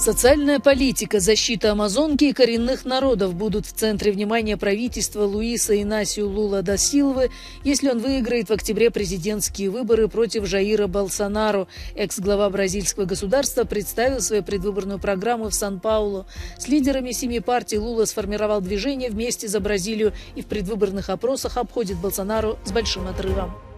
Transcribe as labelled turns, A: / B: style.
A: Социальная политика, защита Амазонки и коренных народов будут в центре внимания правительства Луиса Инасио Лула да Силвы, если он выиграет в октябре президентские выборы против Жаира Болсонару. Экс-глава бразильского государства представил свою предвыборную программу в Сан-Паулу. С лидерами семи партий Лула сформировал движение «Вместе за Бразилию» и в предвыборных опросах обходит Болсонару с большим отрывом.